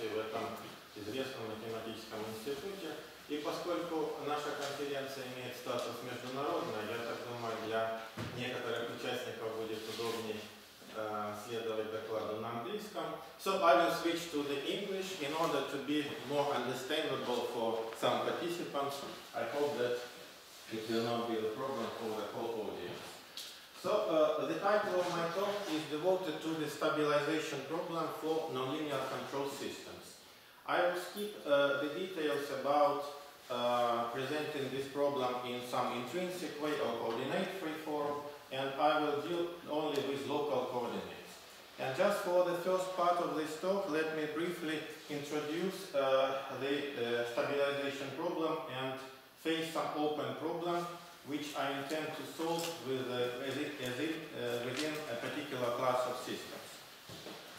конференции в этом известном математическом институте. И поскольку наша конференция имеет статус международной, я так думаю, для некоторых участников будет удобнее uh, следовать докладу на английском. So I will switch to the English in order to be more understandable for some participants. I hope that it will not be a problem for the whole audience. So uh, the title of my talk is devoted to the stabilization problem for nonlinear control systems. I will skip uh, the details about uh, presenting this problem in some intrinsic way or coordinate-free form, and I will deal only with local coordinates. And just for the first part of this talk, let me briefly introduce uh, the uh, stabilization problem and face some open problem which I intend to solve with, uh, as it, as it, uh, within a particular class of systems.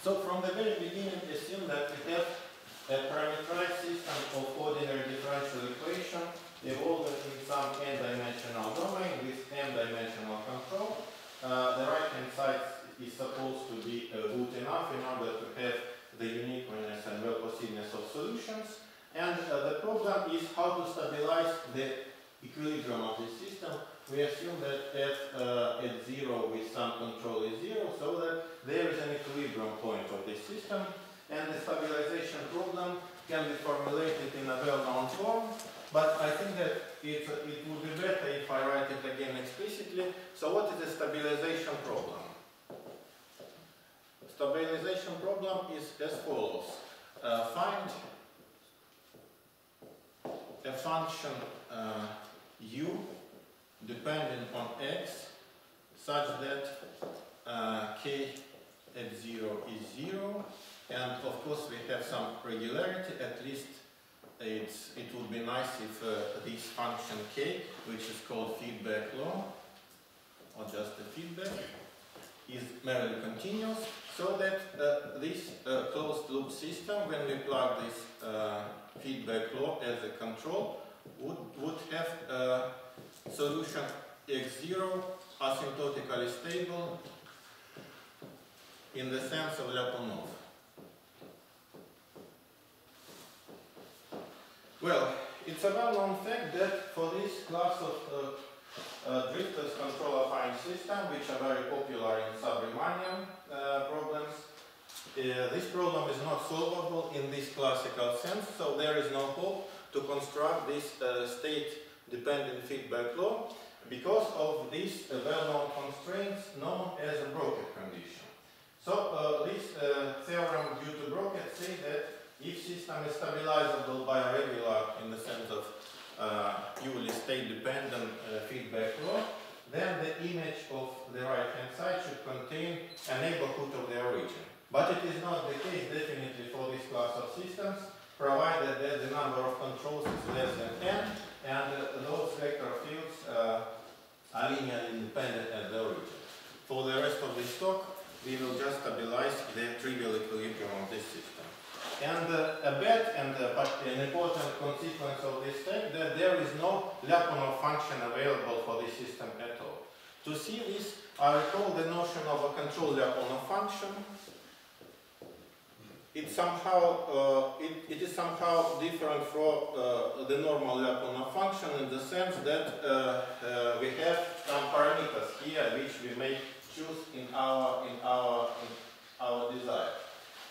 So from the very beginning, assume that we have a parameterized system of ordinary differential equation evolving in some n-dimensional domain with n-dimensional control. Uh, the right-hand side is supposed to be uh, good enough in order to have the uniqueness and well-posedness of solutions. And uh, the problem is how to stabilize the equilibrium of the system. We assume that f uh, at zero with some control is zero, so that there is an equilibrium point of this system and the stabilization problem can be formulated in a well-known form, but I think that it, it would be better if I write it again explicitly. So what is the stabilization problem? Stabilization problem is as follows. Uh, find a function uh, u dependent on x such that uh, k at 0 is 0 and of course we have some regularity, at least it's, it would be nice if uh, this function k, which is called feedback law, or just the feedback, is merely continuous, so that uh, this uh, closed loop system, when we plug this uh, feedback law as a control, would, would have a solution x0 asymptotically stable in the sense of Lyapunov. Well, it's a well-known fact that for this class of uh, uh, driftless control affine system, which are very popular in sub-Riemannian uh, problems, uh, this problem is not solvable in this classical sense, so there is no hope to construct this uh, state-dependent feedback law because of these uh, well-known constraints known as a Brockett condition. So this theorem due to Brockett says that if system is stabilizable by a regular, in the sense of uh, purely state-dependent uh, feedback law, then the image of the right-hand side should contain a neighborhood of the origin. But it is not the case definitely for this class of systems, provided that the number of controls is less than n, and those vector fields uh, are linearly independent at the origin. For the rest of this talk, we will just stabilize the trivial equilibrium of this system. And uh, a bad and uh, an important consequence of this fact that there is no Lyapunov function available for this system at all. To see this, I recall the notion of a control Lyapunov function. It somehow uh, it, it is somehow different from uh, the normal Lyapunov function in the sense that uh, we have some parameters here which we may choose in our in our in our desire.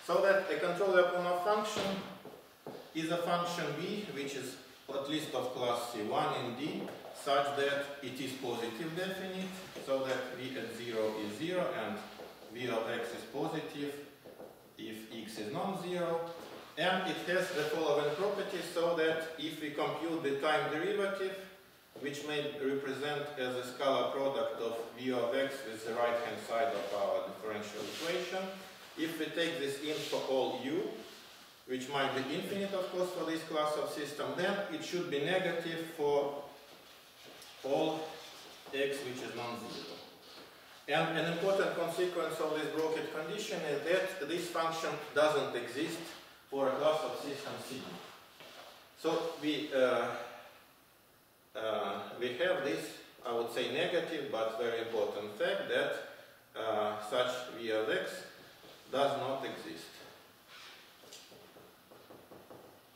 So that a control Lyapunov function is a function v which is at least of class C1 in D such that it is positive definite so that v at 0 is 0 and v of x is positive non-zero and it has the following property so that if we compute the time derivative which may represent as a scalar product of v of x with the right hand side of our differential equation if we take this in for all u, which might be infinite of course for this class of system, then it should be negative for all x which is non-zero. And an important consequence of this Brockett condition is that this function doesn't exist for a class of system sigma. So we, uh, uh, we have this, I would say negative, but very important fact that uh, such v of x does not exist.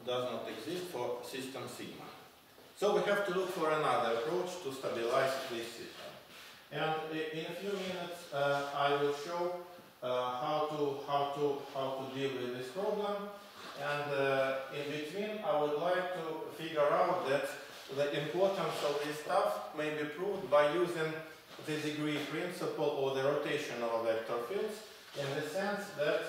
Does not exist for system sigma. So we have to look for another approach to stabilize this system. And in a few minutes, uh, I will show uh, how to how to how to deal with this problem. And uh, in between, I would like to figure out that the importance of this stuff may be proved by using the degree principle or the rotation rotational vector fields in the sense that,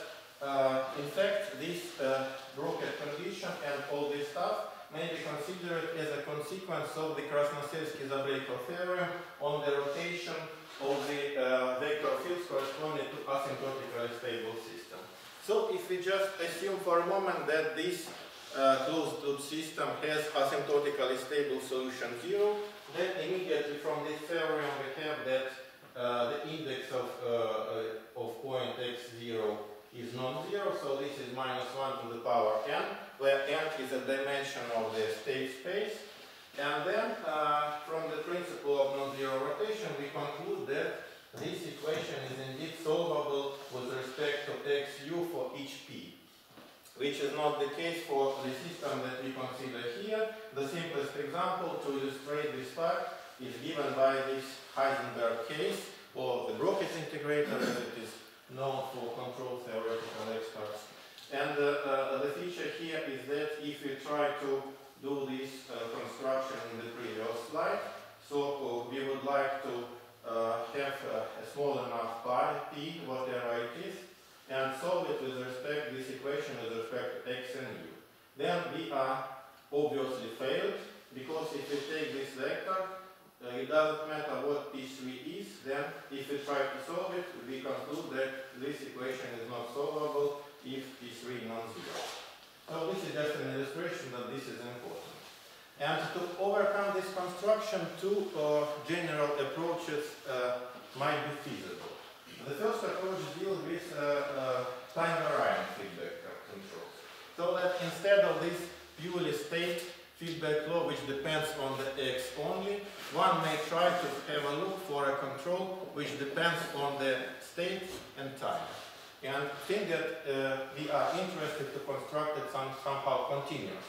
uh, in fact, this uh, Brockett condition and all this stuff may be considered as a consequence of the Krasnoselski-Zabreiko theorem on the rotation of the uh, vector fields corresponding to asymptotically stable system. So if we just assume for a moment that this uh, closed loop system has asymptotically stable solution zero, then immediately from this theorem we have that uh, the index of, uh, uh, of point x0 is non-zero, so this is minus 1 to the power n, where n is a dimension of the state space. And then, uh, from the principle of non-zero rotation, we conclude that this equation is indeed solvable with respect to xu for each p, which is not the case for the system that we consider here. The simplest example to illustrate this fact is given by this Heisenberg case, or the Brockett's integrator as it is known for control theoretical experts. And uh, uh, the feature here is that if we try to do this uh, construction in the previous slide, so we would like to have a small enough pi, p, whatever it is, and solve it with respect this equation with respect to x and u. Then we are obviously failed because if we take this vector, uh, it doesn't matter what p3 is, then if we try to solve it, we conclude that this equation is not solvable if p3 non-zero. So this is just an illustration that this is important. And to overcome this construction, two uh, general approaches uh, might be feasible. The first approach deals with uh, uh, time varying feedback controls. So that instead of this purely state feedback law which depends on the x only, one may try to have a look for a control which depends on the state and time. And think that uh, we are interested to construct it some, somehow continuous.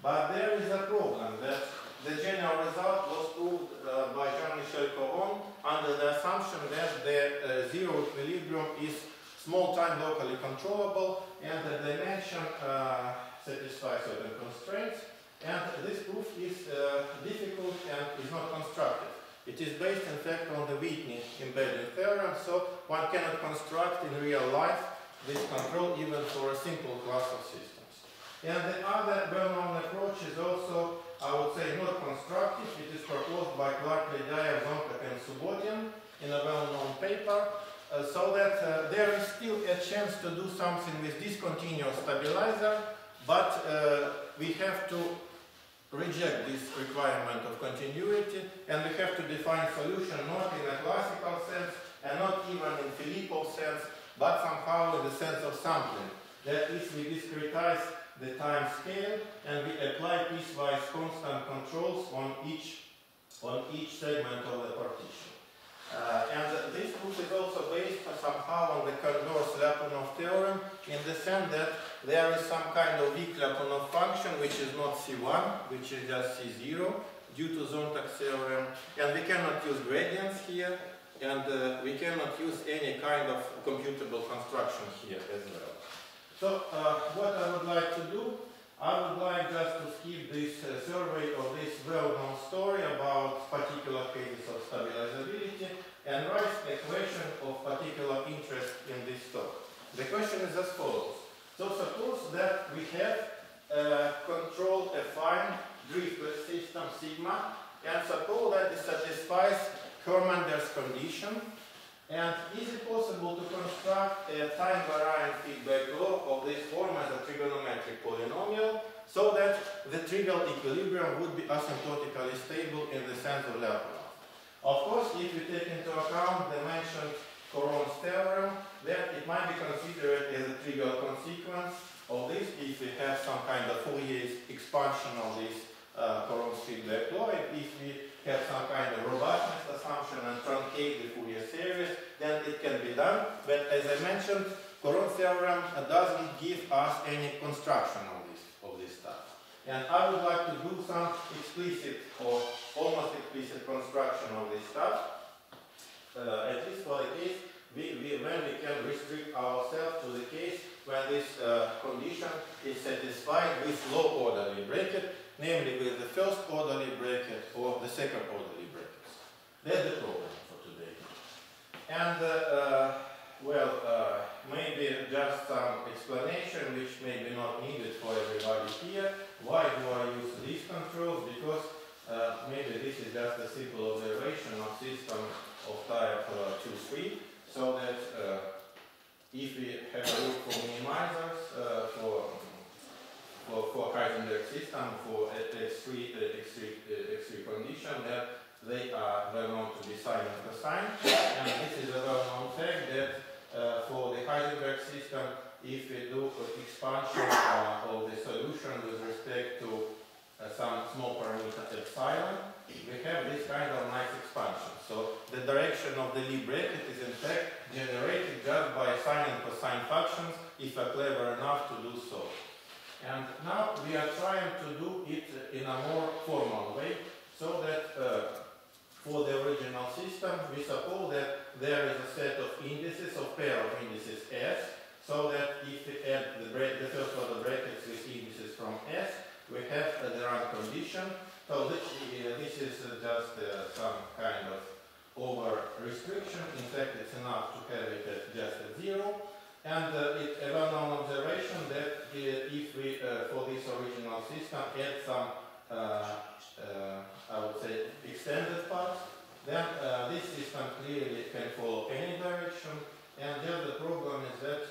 But there is a problem that the general result was proved uh, by Jean-Michel Coron under the assumption that the uh, zero equilibrium is small time locally controllable and the dimension uh, satisfies certain constraints. And this proof is uh, difficult and is not constructive. It is based in fact on the Whitney embedding theorem, so one cannot construct in real life this control even for a simple class of systems. And the other well-known approach is also, I would say, not constructive. It is proposed by Clarke, Ledyaev, Sontag and Subbotin in a well-known paper, uh, so that uh, there is still a chance to do something with discontinuous stabilizer, but uh, we have to reject this requirement of continuity and we have to define solution not in a classical sense and not even in Filippov sense, but somehow in the sense of sampling. That is, we discretize the time scale and we apply piecewise constant controls on each, on each segment of the partition. Uh, and this proof is also based somehow on the Kaldor-Lyapunov theorem in the sense that there is some kind of weak Lyapunov function which is not C1, which is just C0 due to Sontag's theorem. And we cannot use gradients here and uh, we cannot use any kind of computable construction here as well. So uh, what I would like to do, I would like just to skip this uh, survey of this well-known story about particular cases of stabilizability and write a question of particular interest in this talk. The question is as follows. So suppose that we have a control affine driftless system sigma and suppose that it satisfies Hormander's condition and is it possible to construct a time varying feedback law of this form as a trigonometric polynomial so that the trivial equilibrium would be asymptotically stable in the sense of Lyapunov? Of course, if you take into account the mentioned Coron's theorem, then it might be considered as a trivial consequence of this if we have some kind of Fourier expansion of this uh, Coron's feedback law, if we have some kind of robustness assumption and truncate the Fourier series, then it can be done. But as I mentioned, Coron theorem doesn't give us any construction of this, of this stuff. And I would like to do some explicit or almost explicit construction of this stuff, uh, at least for the case we, we, when we can restrict ourselves to the case when this uh, condition is satisfied with low order Lie bracket, namely with the first order Lie bracket or the second order Lie brackets. That's the problem for today. And, uh, uh, well, uh, maybe just some explanation which may be not needed for everybody here. Why do I use these controls? Because uh, maybe this is just a simple observation of system of type uh, 2-3 so that uh, if we have a look for minimizers uh, for, for, for Heisenberg system for X3, uh, X3, uh, X3 condition that they are well known to be sine and cosine and this is a well known fact that uh, for the Heisenberg system if we do expansion uh, of the solution with respect to uh, some small parameter epsilon we have this kind of nice expansion. So the direction of the Lie bracket is in fact generated just by sine and cosine functions if I'm clever enough to do so. And now we are trying to do it in a more formal way so that uh, for the original system we suppose that there is a set of indices, of pair of indices S, so that if we add the, the first order brackets with indices from S, we have uh, the rank condition so this, uh, this is uh, just some kind of over restriction. In fact, it's enough to have it at just at zero. And uh, it's a well-known observation that uh, if we, uh, for this original system, add some, I would say, extended parts, then this system clearly can follow any direction. And just the problem is that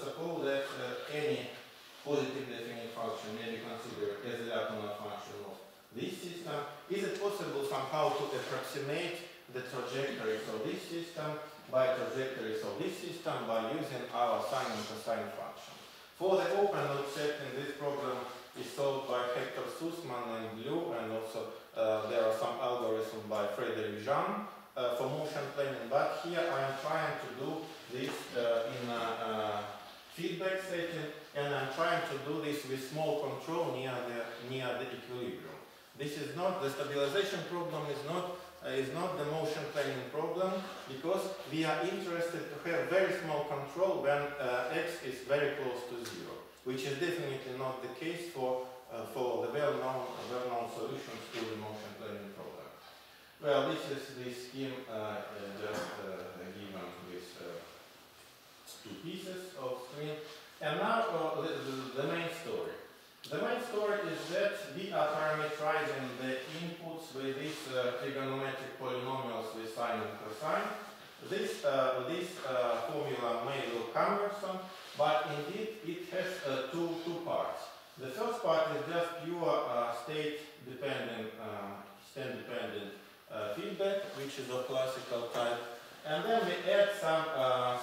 suppose that any positive definite function may be considered as a Lyapunov function of this system, is it possible somehow to approximate the trajectories of this system by trajectories of this system by using our sine and cosine function? For the open loop setting, this problem is solved by Hector Sussmann and Liu, and also uh, there are some algorithms by Frederic Jean uh, for motion planning, but here I am trying to do this uh, in a feedback setting, and I'm trying to do this with small control near the, near the equilibrium. This is not, the stabilization problem is not, is not the motion planning problem because we are interested to have very small control when uh, x is very close to zero, which is definitely not the case for, uh, for the well-known well-known solutions to the motion planning problem. Well, this is the scheme uh, uh, just uh, given with two pieces of screen. And now the, the, the main story. The main story is that we are parameterizing the inputs with these uh, trigonometric polynomials with sine and cosine. This, uh, this uh, formula may look cumbersome, but indeed it has uh, two, two parts. The first part is just pure uh, state-dependent, uh, state-dependent feedback, which is of classical type. And then we add some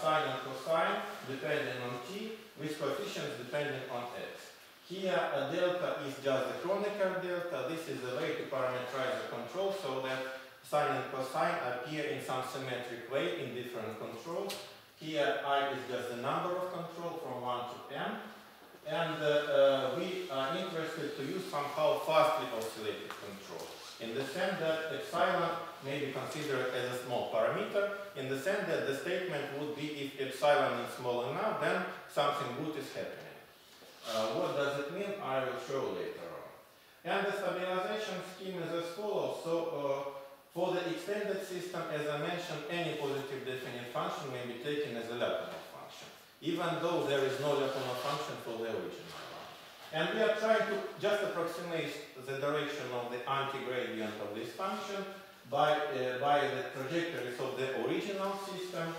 sine and cosine depending on t, with coefficients depending on x. Here a delta is just the Kronecker delta. This is a way to parameterize the control so that sine and cosine appear in some symmetric way in different controls. Here i is just the number of control from 1 to n. And uh, uh, we are interested to use somehow fastly oscillated control. In the sense that epsilon may be considered as a small parameter, in the sense that the statement would be if epsilon is small enough, then something good is happening. Uh, what does it mean? I will show later on. And the stabilization scheme is as follows. So uh, for the extended system, as I mentioned, any positive definite function may be taken as a Lyapunov function, even though there is no Lyapunov function for the original one. And we are trying to just approximate the direction of the anti-gradient of this function by, uh, by the trajectories of the original system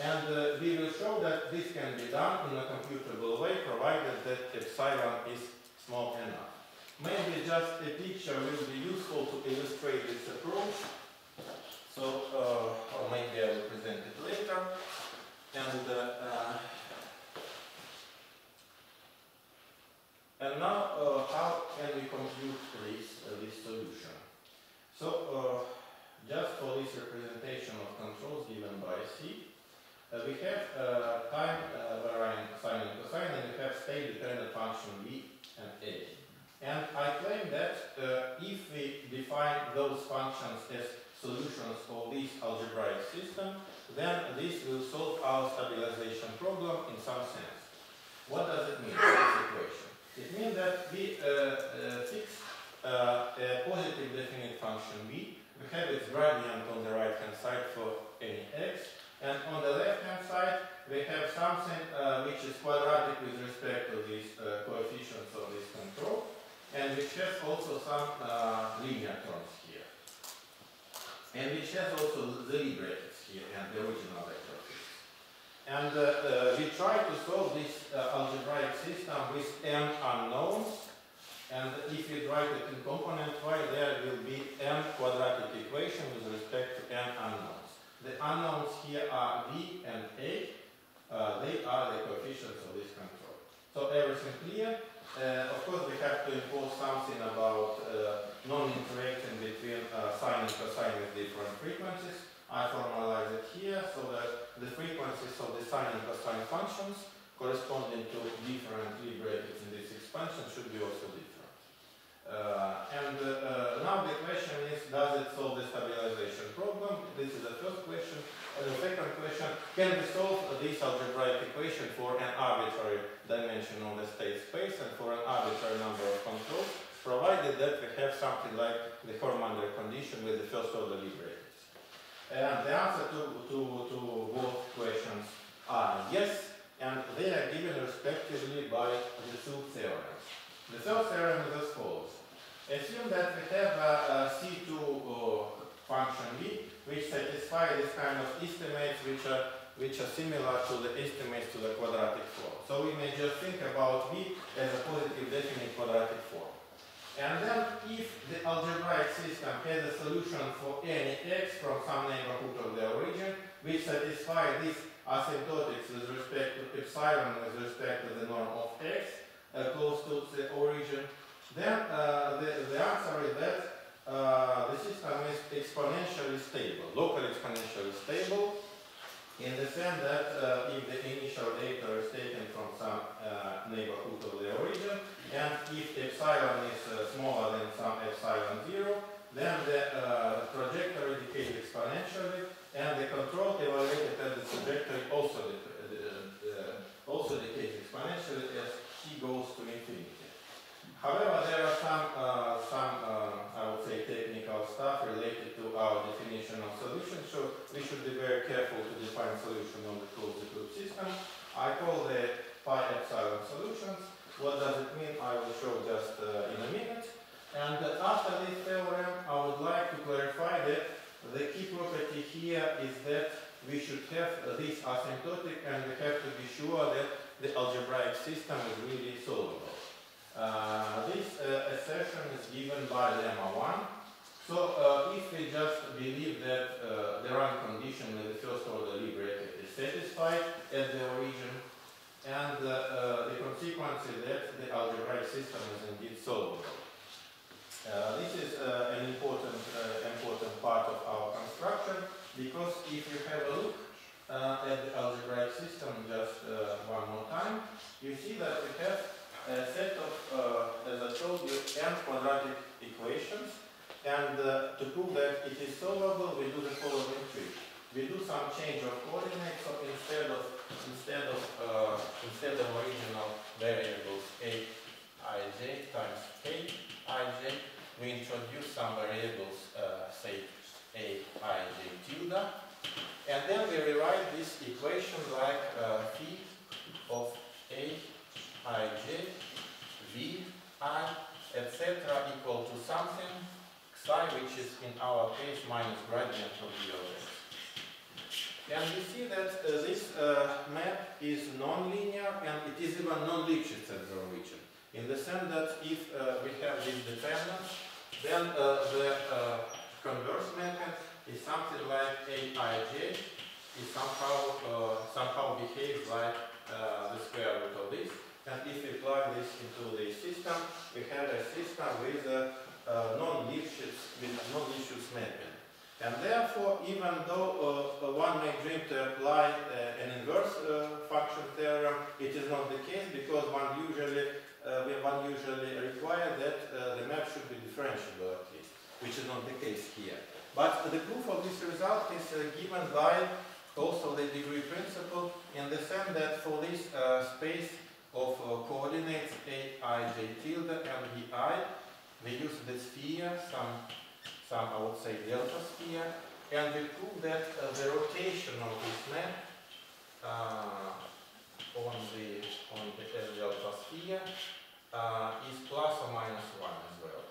and uh, we will show that this can be done in a computable way, provided that epsilon is small enough. Maybe just a picture will be useful to illustrate this approach. So, uh, or maybe I will present it later. And, uh, and now, uh, how can we compute this, uh, this solution? So, uh, just for this representation of controls given by C, uh, we have uh, time uh, varying sine and cosine, and we have state dependent function v and a. And I claim that uh, if we define those functions as solutions for this algebraic system, then this will solve our stabilization problem in some sense. What does it mean, this equation? It means that we uh, uh, fix a positive definite function v, we have its gradient on the right hand side for any x, and on the left hand side we have something uh, which is quadratic with respect to these uh, coefficients of this control, and which has also some uh, linear terms here, and which has also the brackets here and the original vector. And uh, uh, we try to solve this uh, algebraic system with m unknowns and if you write it in component y, there will be m quadratic equation with respect to n unknowns. The unknowns here are v and a. Uh, they are the coefficients of this control. So everything clear. Uh, of course, we have to impose something about uh, non-interaction between uh, sine and cosine with different frequencies. I formalize it here so that the frequencies of the sine and cosine functions corresponding to different Lie in this expansion should be also different. Uh, and uh, now the question is, does it solve the stabilization problem? This is the first question. And the second question, can we solve this algebraic equation for an arbitrary dimension of the state space and for an arbitrary number of controls, provided that we have something like the Hormander condition with the first order Lie brackets? And the answer to, to, to both questions are yes, and they are given respectively by the two theorems. The third theorem is as follows. Assume that we have a, a C2 uh, function v which satisfy this kind of estimates which are which are similar to the estimates to the quadratic form. So we may just think about v as a positive definite quadratic form. And then if the algebraic system has a solution for any x from some neighborhood of the origin which satisfy this asymptotics with respect to epsilon with respect to the norm of x close to the origin. Then uh, the, the answer is that uh, the system is exponentially stable, locally exponentially stable, in the sense that uh, if the initial data is taken from some uh, neighborhood of the origin, and if epsilon is uh, smaller than some epsilon zero, then the uh, trajectory decays exponentially, and the control evaluated at the trajectory also, also decays exponentially as goes to infinity. However, there are some, uh, some uh, I would say, technical stuff related to our definition of solution, so we should be very careful to define solution on the closed loop system. I call the pi epsilon solutions. What does it mean? I will show just uh, in a minute. And after this theorem, I would like to clarify that the key property here is that we should have this asymptotic and we have to be sure that the algebraic system is really solvable. Uh, this uh, assertion is given by lemma 1. So uh, if we just believe that uh, the rank condition with the first order Lie bracket is satisfied at the origin, and uh, the consequence is that the algebraic system is indeed solvable. this is an important, important part of our construction because if you have a look at the algebraic system just one more time, you see that we have a set of, uh, as I told you, n quadratic equations. And uh, to prove that it is solvable, we do the following trick. We do some change of coordinates, so instead of instead of uh, instead of original variables a i j times k i j, we introduce some variables, uh, say a i j tilde, and then we rewrite this equation like uh, phi of a ij, v, i, etc. equal to something, psi, which is in our case minus gradient of the x. And we see that uh, this uh, map is non-linear and it is even non-Lipschitz origin. In the sense that if uh, we have this dependence, then uh, the uh, converse method is something like aij is somehow uh, somehow behaves like the square root of this. And if we plug this into the system, we have a system with a uh, with non-Lipschitz mapping. And therefore, even though uh, one may dream to apply uh, an inverse uh, function theorem, it is not the case because one usually uh, one usually requires that uh, the map should be differentiable at least. which is not the case here. But the proof of this result is uh, given by also the degree principle in the sense that for this uh, space of uh, coordinates a, i, j tilde and vi, we use the sphere, some, some I would say delta sphere, and we prove that uh, the rotation of this map uh, on the on the L delta sphere uh, is plus or minus one as well,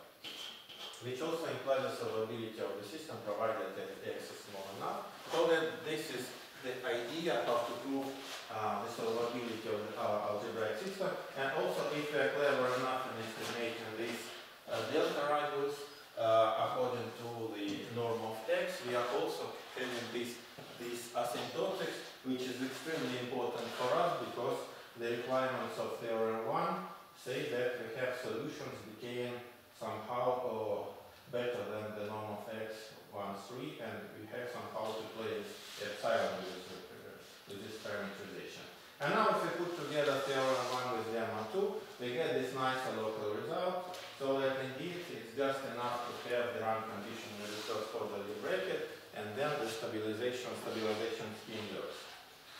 which also implies the solvability of the system provided that x is small enough. So that this is the idea how to prove uh, the solvability of the uh, algebraic system, and also if we are clever enough in estimating this uh, delta radius uh, according to the norm of x, we are also having this this asymptotics, which is extremely important for us because the requirements of theorem 1 say that we have solutions decaying somehow or better than the norm of x 1, 3, and we have somehow to play epsilon with, uh, with this parameterization. And now if we put together theorem 1 with lemma 2, we get this nice local result, so that indeed it's just enough to have the rank condition with the first order bracket, and then the stabilization stabilization scheme works.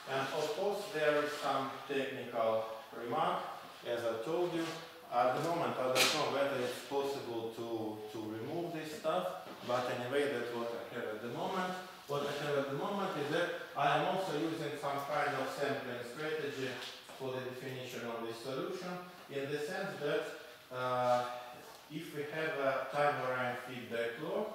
And of course there is some technical remark, as I told you. At the moment I don't know whether it's possible to, to remove this stuff, but anyway that's what I have at the moment. What I have at the moment is that I am also using some kind of sampling for the definition of this solution, in the sense that uh, if we have a time variant feedback law,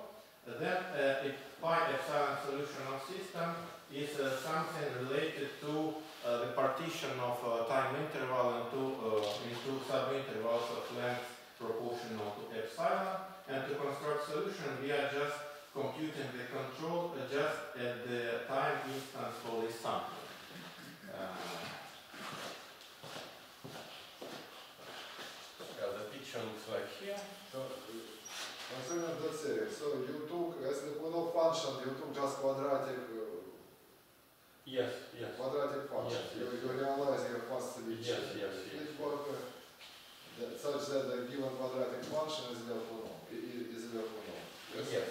then uh, it pi epsilon solution of system is uh, something related to uh, the partition of uh, time interval into, uh, into subintervals of length proportional to epsilon. And to construct solution, we are just computing the control uh, just at the time instance for this sample. Picture looks like here. So, concerning the series, so you took, as the no function, you took just quadratic, uh, Yes, yes. quadratic function. Yes, You, yes. you realize your possibility. Yes, yes, yes. that, such that the given quadratic function is Lyapunov, is Lyapunov. Yes.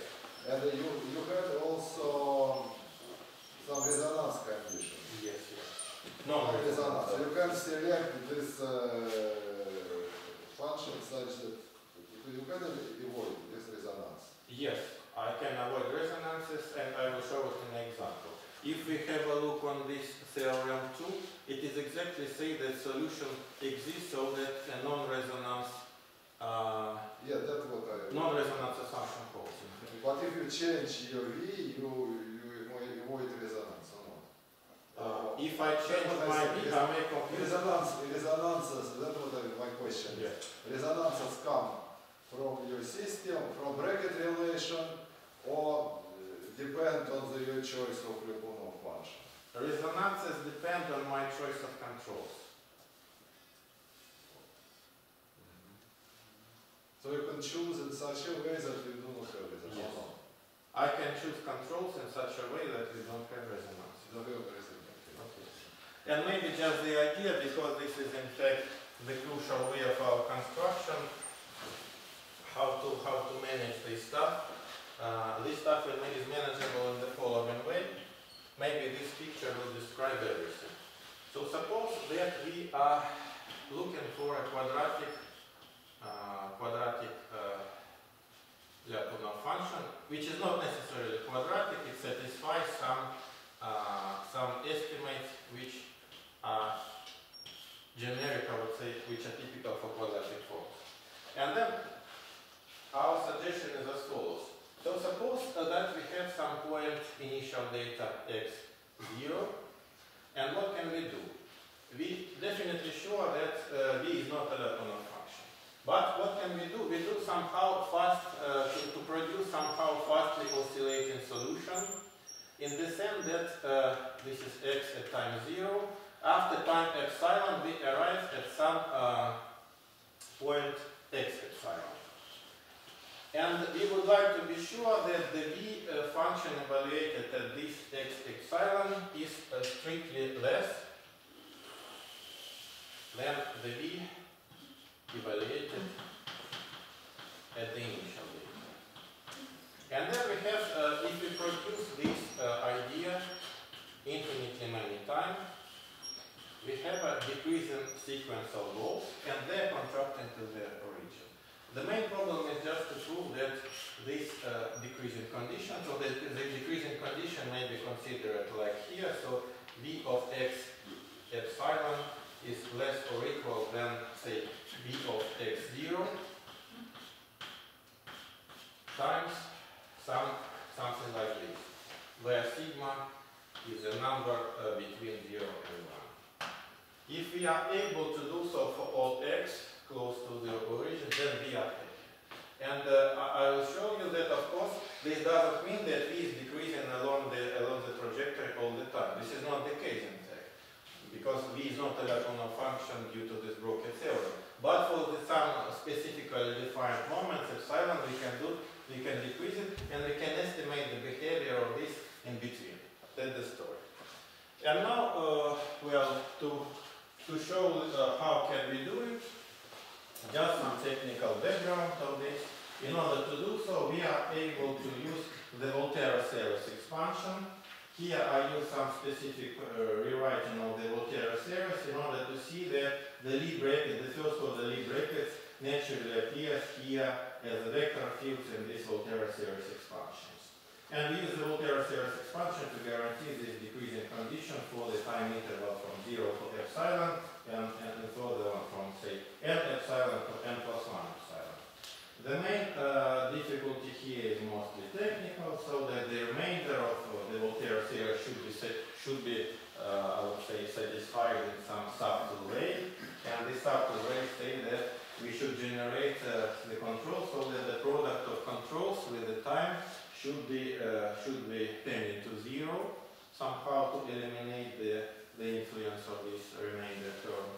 And you, you had also some resonance condition. Yes, yes. No, Some resonance. So you can select this uh, function such that you can avoid this resonance. Yes, I can avoid resonances and I will show it in an example. If we have a look on this theorem 2, it is exactly say that solution exists so that a non-resonance uh, Yeah, that's what I. non-resonance assumption holds. But if you change your V, you, you avoid- avoid resonance? Uh, if I change That's what I my V, I may confuse. Resonance, resonances, that's what I, my question. Yes. Resonances come from your system, from bracket relation, or uh, depend on the, your choice of Lyapunov function. Resonances depend on my choice of controls. So you can choose in such a way that you do not have resonance. Yes. I can choose controls in such a way that we don't have resonance. You don't have resonance. Okay. And maybe just the idea, because this is in fact the crucial way of our construction, how to how to manage this stuff. Uh, this stuff is manageable in the following way. Maybe this picture will describe everything. So suppose that we are looking for a quadratic uh, quadratic uh, Lyapunov function, which is not necessarily quadratic. It satisfies some uh, some estimates which generic, I would say, which are typical for quadratic forms. And then our suggestion is as follows. So suppose uh, that we have some point initial data x 0, and what can we do? We definitely sure that uh, v is not a Lyapunov function. But what can we do? We do somehow fast, uh, to, to produce somehow fastly oscillating solution in the sense that uh, this is x at time 0. After time uh, epsilon, we arrive at some uh, point x epsilon. And we would like to be sure that the v uh, function evaluated at this x epsilon is uh, strictly less than the v evaluated at the initial data. And then we have, uh, if we produce this uh, idea infinitely many times, a decreasing sequence of walls and they're contracting to the origin. The main problem is just to prove that this uh, decreasing condition, so the, the decreasing condition may be considered like here, so v of x epsilon is less or equal than, say, v of x0 times some, something like this, where sigma is a number uh, between 0 and 1. If we are able to do so for all x close to the origin, then we are happy. And uh, I, will show you that, of course, this doesn't mean that v is decreasing along the, along the trajectory all the time. This is not the case, in fact, because v is not a rational function due to this Brockett theorem. But for the, some specifically defined moments, epsilon, we can do, we can decrease it, and we can estimate the behavior of this in between. That's the story. And now, uh, well, to to show uh, how can we do it, just some technical background of this. In order to do so, we are able to use the Volterra series expansion. Here I use some specific uh, rewriting of the Volterra series in order to see that the Lie bracket, the first of the Lie brackets, naturally appears here as a vector fields in this Volterra series expansions. And we use the Volterra series expansion to guarantee this decreasing condition for the time interval from 0 to epsilon and, and the further one from say n epsilon to n plus 1 epsilon. The main uh, difficulty here is mostly technical, so that the remainder of uh, the Volterra series should be set, should be uh, I would say satisfied in some subtle way. And this subtle way say that we should generate uh, the control so that the product of controls with the time should be uh, should be tending to zero somehow to eliminate the the influence of this remainder term.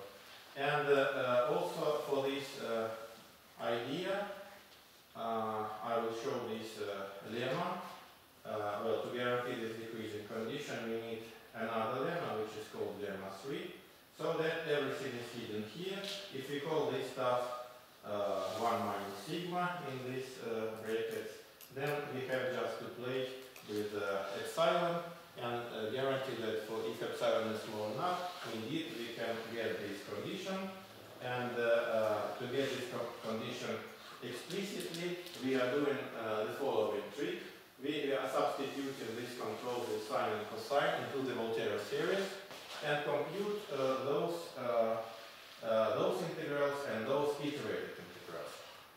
And uh, uh, also for this uh, idea, uh, I will show this lemma. Well, to guarantee this decreasing condition, we need another lemma, which is called lemma 3, so that everything is hidden here. If we call this stuff uh, 1 minus sigma in this uh, brackets, then we have just to play with uh, epsilon and uh, guarantee that for if epsilon is small enough, indeed we can get this condition. And uh, uh, to get this co condition explicitly, we are doing uh, the following trick. We are substituting this control with sine and cosine into the Volterra series and compute uh, those, those integrals and those integrals.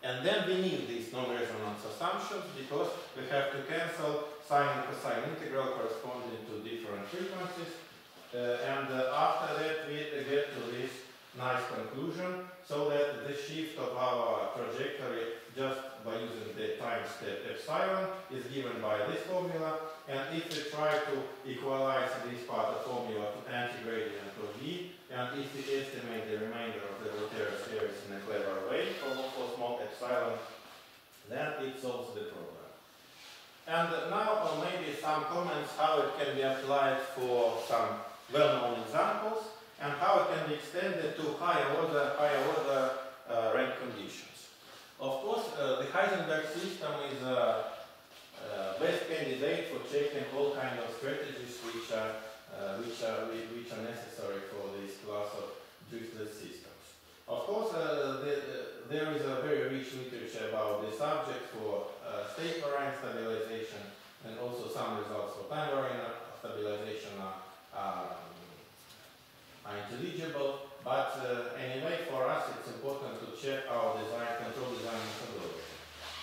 And then we need these non-resonance assumptions because we have to cancel sine and cosine integral corresponding to different frequencies. Uh, and uh, after that we get to this nice conclusion so that the shift of our trajectory just by using the time step epsilon is given by this formula and if we try to equalize this part of formula to anti-gradient of v and if we estimate the remainder of the Volterra series in a clever way for, for small epsilon then it solves the problem. And now uh, maybe some comments how it can be applied for some well-known examples and how it can be extended to higher order, higher order uh, rank conditions. Of course, uh, the Heisenberg system is a uh, best candidate for checking all kinds of strategies which are, uh, which are, which are necessary for this class of driftless systems. Of course, uh, the, the, there is a very rich literature about the subject for uh, state variant stabilization and also some results for time variant stabilization are, are are intelligible, but uh, anyway, for us it's important to check our design, control design methodology.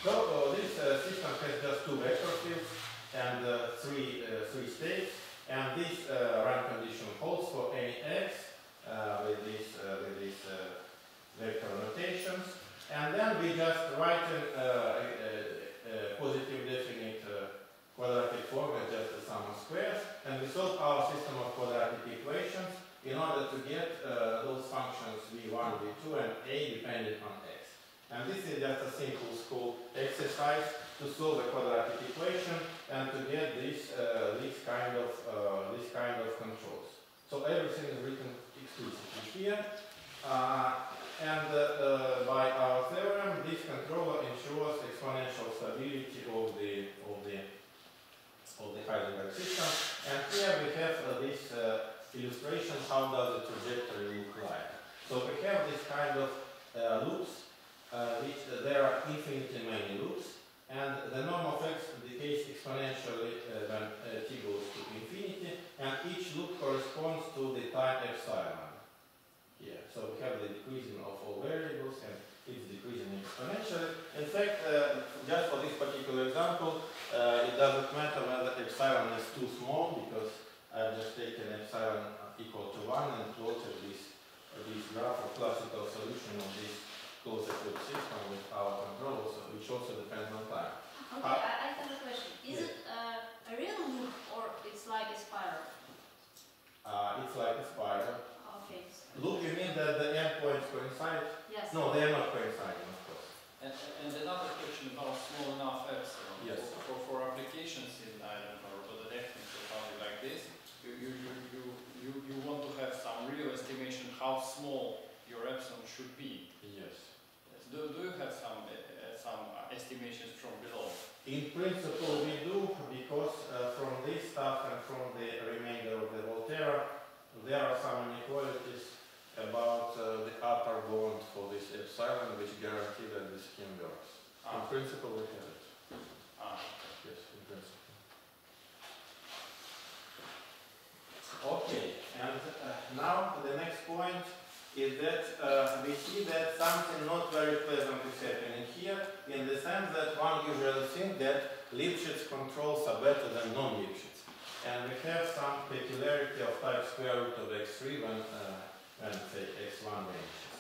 So uh, this uh, system has just two vector fields and uh, three, uh, three states, and this uh, rank condition holds for any x uh, with these, uh, with these uh, vector notations, and then we just write in uh, a, a, a positive definite uh, quadratic form as just the sum of squares, and we solve our system of quadratic equations in order to get those functions v1, v2, and a dependent on x. And this is just a simple school exercise to solve a quadratic equation and to get this, uh, this, kind of, uh, this kind of controls. So everything is written explicitly here. Uh, and uh, uh, by our theorem, this controller ensures exponential stability of the, of the, of the Heisenberg system. And here we have uh, this illustration how does the trajectory look like. So we have this kind of loops, which there are infinitely many loops, and the norm of x decays exponentially uh, when uh, t goes to infinity, and each loop corresponds to the time epsilon here. So we have the decreasing of all variables, and it's decreasing exponentially. In fact, uh, just for this particular example, uh, it doesn't matter whether epsilon is too small, because I've just taken epsilon equal to 1 and plotted this, this graph of classical solution of this closed loop system with our control, also, which also depends on time. Okay, Uh, I, I have a question. Is yeah. it uh, a real loop or it's like a spiral? Uh, it's like a spiral. Okay. s- Look, you mean that the endpoints coincide? Yes. No, they are not coinciding, of course. And, and another question about small enough epsilon. Yes. For, for, for applications in, I don't know, robototechnics or something like this, you, you, you, you, you, you want to have some real estimation how small your epsilon should be. Yes. Do, do you have some, uh, uh, some estimations from below? In principle, we do, because uh, from this stuff and from the remainder of the Volterra, there are some inequalities about uh, the upper bound for this epsilon, which guarantee that the scheme works. In Ah, principle, we have it. ah, Yes, in principle. Okay, and uh, now the next point is that uh, we see that something not very pleasant is happening here, in the sense that one usually thinks that Lipschitz controls are better than non-Lipschitz. And we have some peculiarity of type square root of x3 when, uh, when say x1 ranges.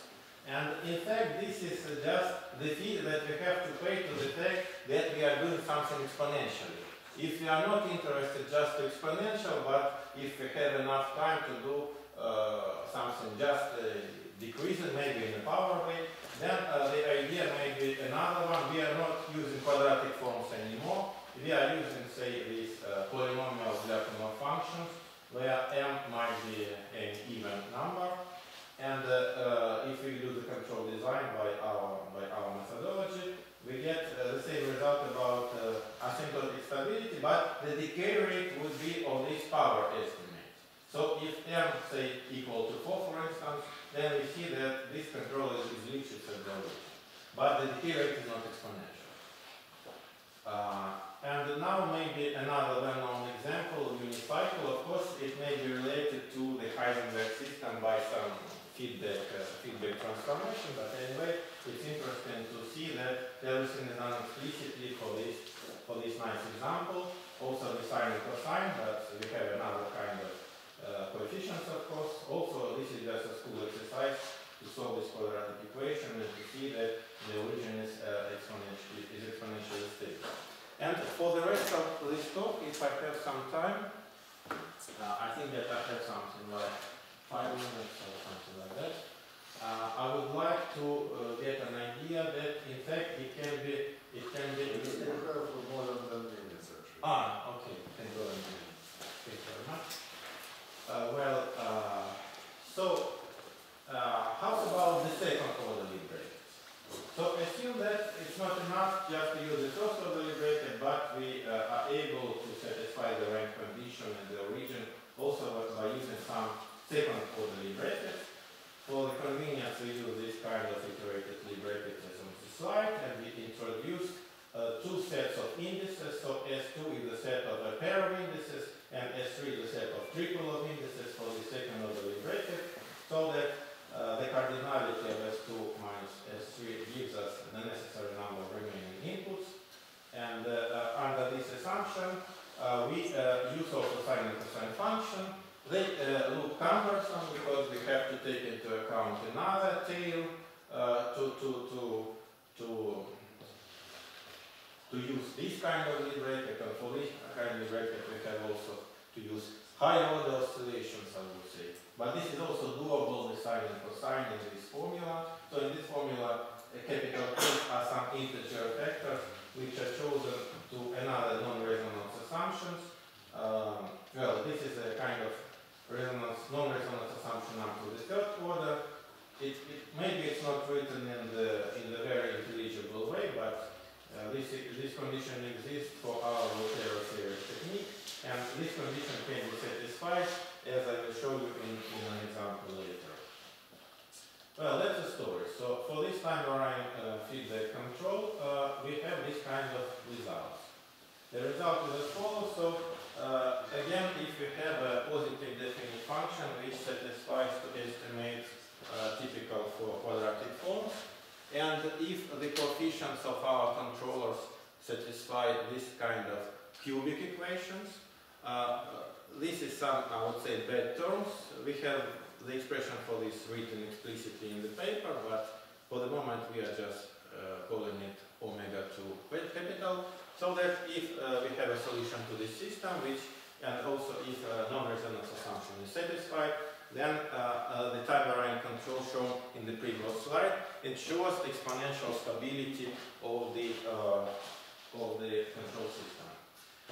And in fact, this is just the fee that we have to pay to the fact that we are doing something exponentially. If we are not interested just to exponential, but if we have enough time to do uh, something just uh, decreasing, maybe in a power way, then uh, the idea may be another one. We are not using quadratic forms anymore. We are using, say, these uh, polynomial Lyapunov functions, where m might be an even number. And if we do the control design by our, by our methodology, we get uh, the same result about uh, asymptotic stability, but the decay rate would be of this power estimate. So if m, say, equal to 4, for instance, then we see that this control is, is Lipschitz. But the decay rate is not exponential. Uh, and now maybe another well-known example, unicycle. Of course, it may be related to the Heisenberg system by some feedback, uh, feedback transformation, but anyway, it's interesting to see that everything is done explicitly for this, for this nice example. Also the sine and cosine, but we have another kind of uh, coefficients, of course. Also, this is just a school exercise to solve this quadratic equation and to see that the origin is uh, exponentially, is exponentially stable. And for the rest of this talk, if I have some time, uh, I think that I have something like five minutes or something like that. Uh, I would like to uh, get an idea that in fact it can be, it can be. You have more than 10 minutes actually. Ah, okay, can go and do it. Thank you very much. Uh, well, uh, so, uh, how about the second order Lie bracket? So assume that it's not enough just to use the first order Lie bracket, but we are able to satisfy the rank condition and the origin also by using some second order Lie brackets. For the convenience, we use this kind of iterated as on the slide, and we introduce uh, two sets of indices. So S2 is the set of a pair of indices, and S3 is the set of triple of indices for the second order Lie bracket, so that uh, the cardinality of S2 minus S3 gives us the necessary number of remaining inputs. And uh, uh, under this assumption, uh, we uh, use also sine and cosine function. They uh, look cumbersome because we have to take into account another tail to, to, to, to to use this kind of Lie bracket, and for this kind of Lie bracket we have also to use high order oscillations, I would say. But this is also doable with sine and cosine in this formula. So in this formula, a capital K are some integer vectors which are chosen to another non-resonance assumptions. Um, well, this is a kind of resonance, non-resonance assumption up to the third order. It, it, maybe it's not written in the, in the very intelligible way, but uh, this, this condition exists for our Volterra series technique, and this condition can be satisfied, as I will show you in, in an example later. Well, that's the story. So for this time around uh, feedback control, uh, we have this kind of results. The result is as follows. So uh, again, if you have a positive definite function which satisfies to estimate uh, typical for quadratic forms, and if the coefficients of our controllers satisfy this kind of cubic equations, uh, this is some, I would say, bad terms. We have the expression for this written explicitly in the paper, but for the moment we are just uh, calling it omega 2 capital, so that if uh, we have a solution to this system, which and also if a non-resonance assumption is satisfied, then uh, uh, the time varying control shown in the previous slide ensures exponential stability of the uh, of the control system.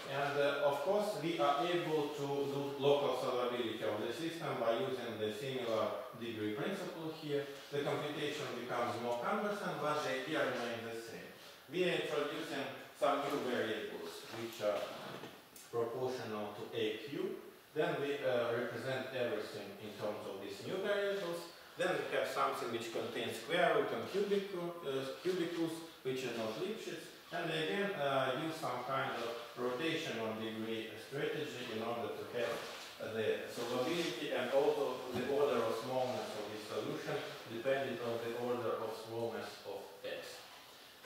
And uh, of course, we are able to do local solvability of the system by using the similar degree principle here. The computation becomes more cumbersome, but the idea remains the same. We are introducing some new variables which are proportional to a cube. Then we uh, represent everything in terms of these new variables. Then we have something which contains square root and cubicle, uh, cubicles, which is not Lipschitz. And we again uh, use some kind of rotation on degree strategy in order to have the solvability and also the order of smallness of the solution depending on the order of smallness of x.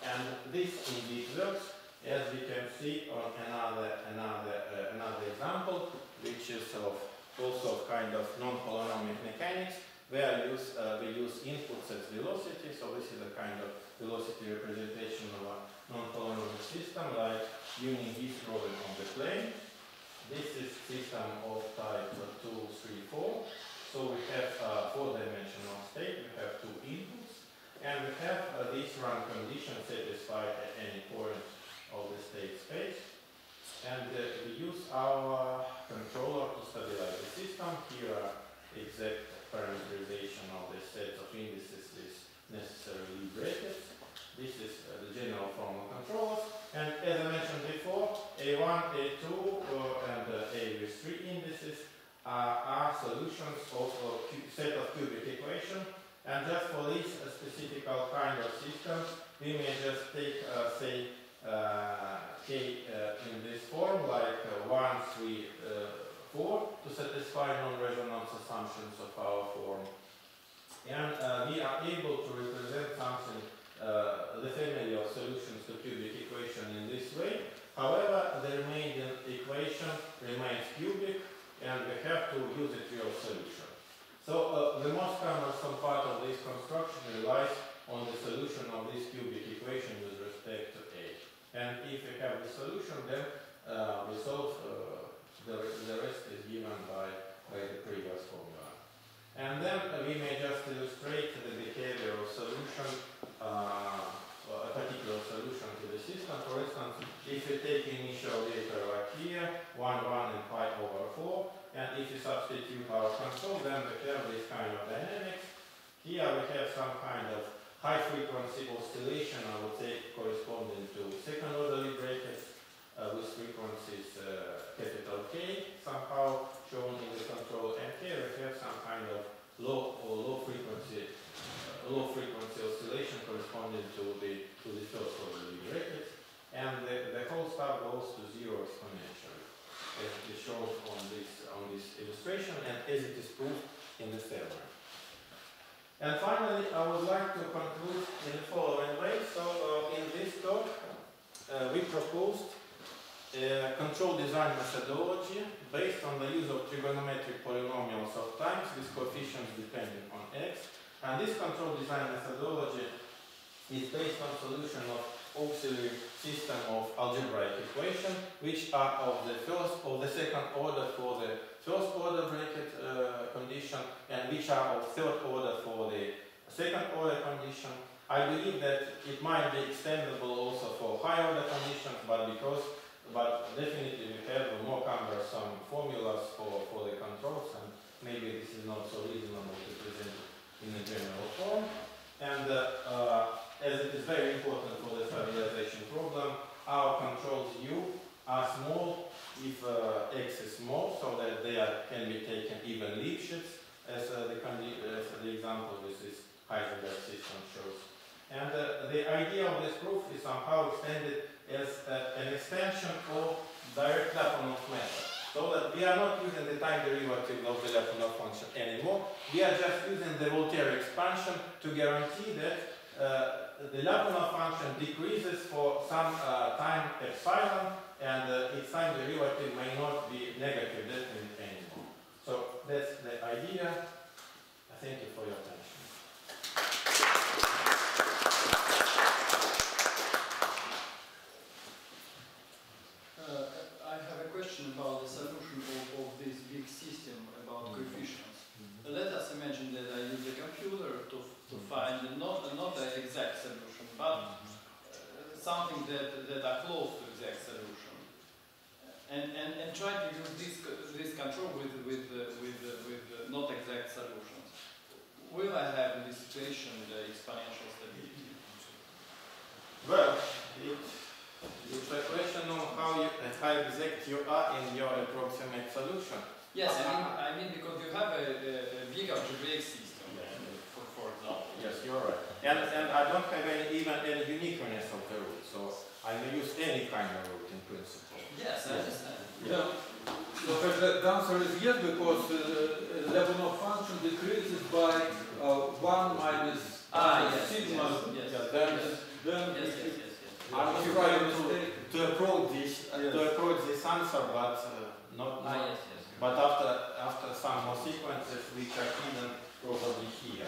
And this indeed works, as we can see on another another uh, another example, which is of also kind of nonholonomic mechanics, where use, uh, we use inputs as velocity. So this is a kind of velocity representation of a nonholonomic system, like union is drawing on the plane. This is system of type 2, 3, 4. So we have a four-dimensional state, we have two inputs, and we have uh, this rank condition satisfied at any point of the state space. And uh, we use our controller to stabilize the system. Here are exact parameterization of the set of indices is necessarily brackets. This is uh, the general form of controllers. And as I mentioned before, A1, A2, uh, and uh, A with three indices are, are solutions of a set of cubic equation. And just for this uh, specific kind of system, we may just take, uh, say, uh, K uh, in this form, like uh, 1, 3, uh, 4, to satisfy non-resonance assumptions of our form. And uh, we are able to represent something, uh, the family of solutions to cubic equation in this way. However, the remaining equation remains cubic, and we have to use a real solution. So uh, the most cumbersome part of this construction relies on the solution of this cubic equation with respect. And if we have the solution, then uh, we solve, uh, the, the rest is given by, by the previous formula. And then uh, we may just illustrate the behavior of solution, uh, a particular solution to the system. For instance, if you take initial data like here, 1, 1 and pi over 4, and if you substitute our control, then we have this kind of dynamics. Here we have some kind of high frequency oscillation, I would say, corresponding to second order brackets uh, with frequencies uh, capital K, somehow shown in the control. And here we have some kind of low or low frequency, uh, low frequency oscillation corresponding to the to the first order brackets. And the, the whole stuff goes to zero exponentially, as it is shown on this on this illustration and as it is proved in the theorem. And finally, I would like to conclude in the following way. So, uh, in this talk, uh, we proposed a control design methodology based on the use of trigonometric polynomials of times with coefficients depending on x. And this control design methodology is based on solution of auxiliary system of algebraic equations, which are of the first or the second order for the first order bracket uh, condition, and which are of third order for the second order condition. I believe that it might be extendable also for higher order conditions, but because, but definitely we have more cumbersome formulas for, for the controls, and maybe this is not so reasonable to present in a general form. And uh, uh, as it is very important for the stabilization problem, our controls U are small if uh, x is small, so that can be taken even Lipschitz, as, uh, the, as the example with this Heisenberg system shows. And uh, the idea of this proof is somehow extended as uh, an extension of direct Lyapunov method. So that we are not using the time derivative of the Lyapunov function anymore. We are just using the Volterra expansion to guarantee that uh, the Lyapunov function decreases for some uh, time epsilon and uh, its time derivative may not be negative definite anymore. That's the idea. Thank you for your attention. Uh, I have a question about the solution of, of this big system about coefficients. Uh, Let us imagine that I use a computer to, to find not, not an exact solution, but uh, something that, that are close to exact solution. And, and, and try to use this, co- this control with, with, uh, with, uh, with uh, not exact solutions. Will I have in this situation the exponential stability? Well, it, it's a question of how, you, uh, how exact you are in your approximate solution. Yes, I mean, I mean because you have a, a, a big algebraic system, for, for example. Yes, you're right. And, and I don't have any, even any uniqueness of the root, so I may use any kind of root in principle. Yes, I understand. Yeah. So the, the answer is yes, because uh, Lyapunov function decreases by uh, 1 minus Ah, uh, yes, sigma. yes, yes. Yeah, then, then Yes, if yes, yes, yes. I'm trying to, to approach this, uh, to approach this answer, but uh, not, Ah, not yes, yes. But after, after some more sequences, which are hidden probably here.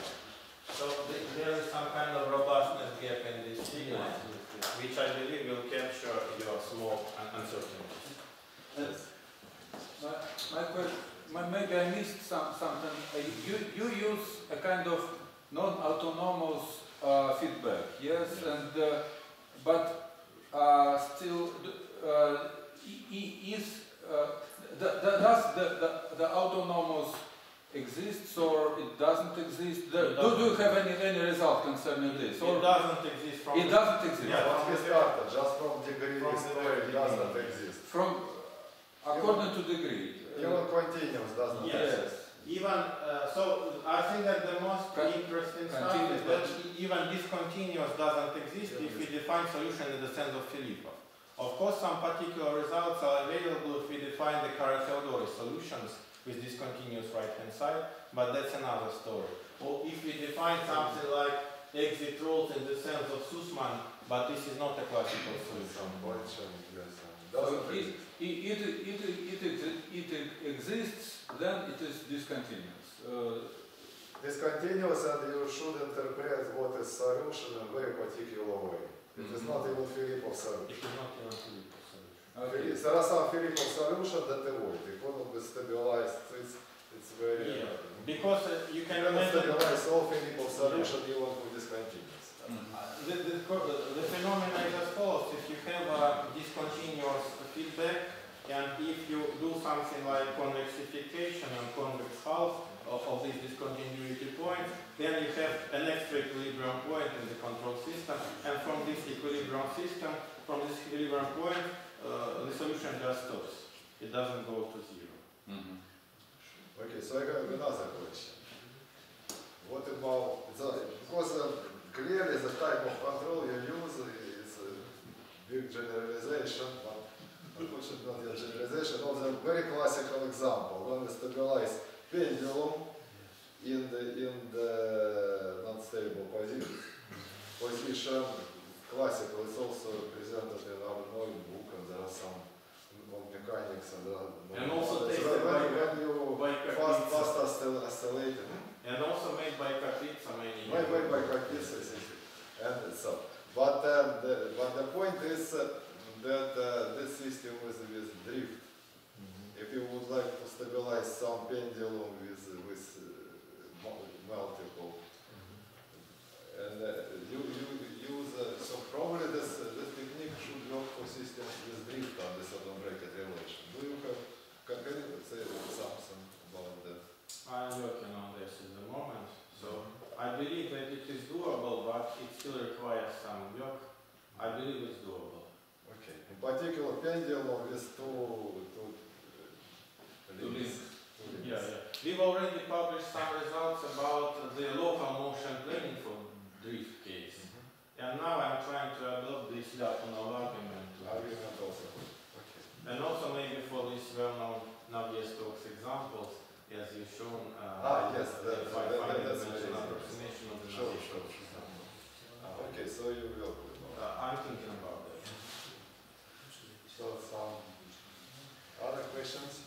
So th- there is some kind of robustness gap in this signal, which I believe will capture your small un- uncertainties. uh, my, my question, my, maybe I missed some, something. Uh, you, you use a kind of non-autonomous uh, feedback, yes, and uh, but uh, still, uh, i- i- is uh, the, the, does the, the, the autonomous exists or it doesn't exist? The, do, do you have any, any result concerning this? It doesn't exist from. it doesn't exist? Yeah. From the start, just from degree From the story very does not exist. From according to degree. uh, Even continuous does not Yes. exist. Even, uh, so I think that the most Con- interesting stuff is that even discontinuous doesn't exist if we define solution in the sense of Filippov. Of course, some particular results are available if we define the Carathéodory's solutions with discontinuous right-hand side, but that's another story. Or if we define something like exit rules in the sense of Sussmann, but this is not a classical solution. Um, it, it, it, it, it, it, it exists, then it is discontinuous. Uh, Discontinuous and you should interpret what is solution in very particular way. It is not even Filippov solution. It is not even Filippov solution. okay. There are some Filippov solution that avoid. They couldn't be stabilized. It's, it's very... Yeah. Because uh, you You can cannot imagine stabilize all Filippov solution even with discontinuous. The, the, the phenomena is as follows. If you have a discontinuous feedback and if you do something like convexification and convex hull of, of this discontinuity point, then you have an extra equilibrium point in the control system and from this equilibrium system, from this equilibrium point, uh, the solution just stops. It doesn't go to zero. Mhm. Okay, so I have another question. What about, the, because uh, clearly the type of control you use is a big generalization, but unfortunately not a generalization. Of the very classical example, when we stabilize pendulum in the, in the not stable position, position, classical, it's also presented in our Noid book, and there are some pendulum with, with uh, mul- multiple, and uh, you, you use, uh, so probably this, uh, this technique should work for systems with drift on this open bracket relation. Do you have, can, can you say something about that? I'm working on this at the moment, so I believe that it is doable, but it still requires some work. I believe it's doable. Okay. In particular, pendulum with two, argument. Argument also. Okay. And also maybe for these well-known Navier Stokes examples, as you've shown, uh, ah, yes, that, by that, finding that's the approximation of the sure, sure, sure. Uh, okay, so you will. Uh, I'm thinking about that. So some other questions?